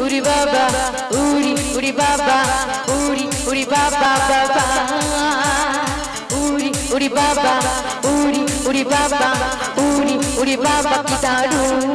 uri baba uri uri baba uri uri baba baba. Uri uri baba uri uri baba uri uri baba kita dulu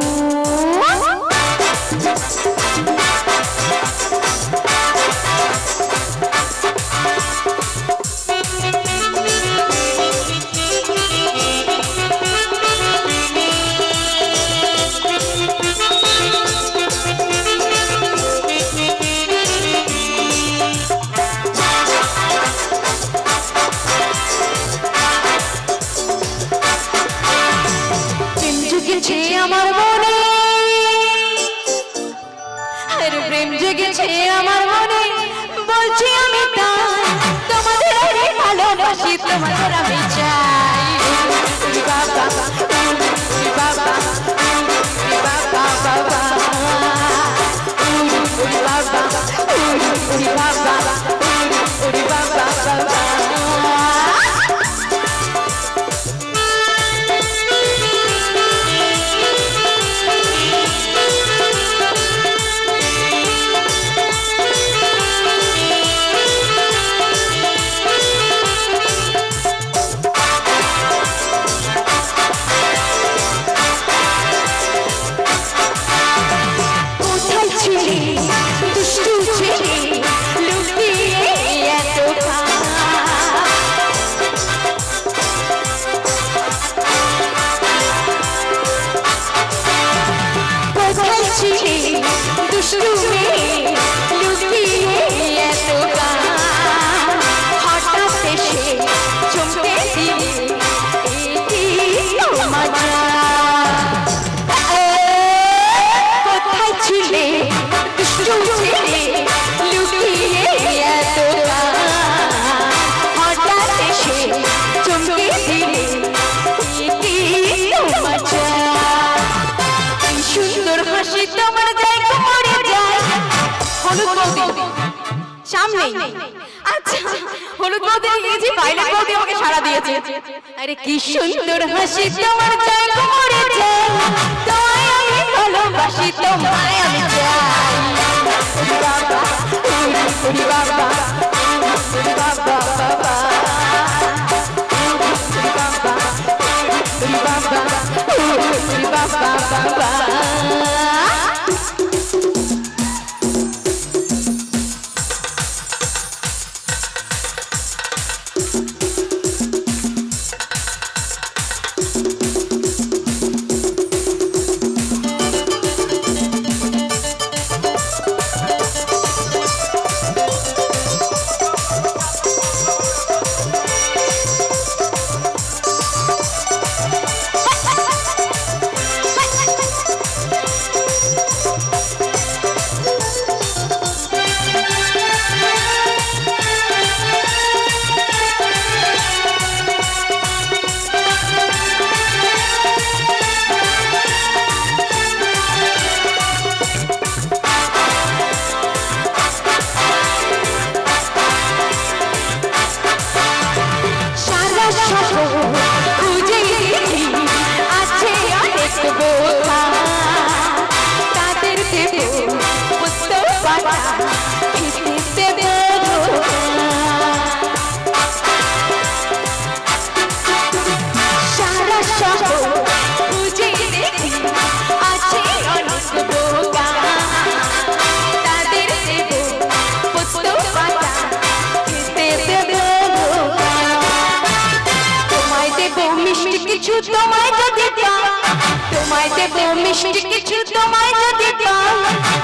আমার মনে। আর প্রেম জেগেছে আমার মনে। বলছি আমি তোমাদের ভালোবাসি তোমাদের বৌদি সামনে আচ্ছা হলুদ বৌদি এই যে পাইলট বৌদি আমাকে সাড়া দিয়েছে। আরে কি সুন্দর হাসি তোমার জায়গা মরে যায় তোমায় আমি ভালোবাসি তোমায় আমি চাই। বাবা ওরে ওরে বাবা বাবা বাবা ওরে বাবা ওরে বাবা কিছু তোমায় যদি পাই তোমায় দেব মিষ্টি কিছু তোমায় যদি পাই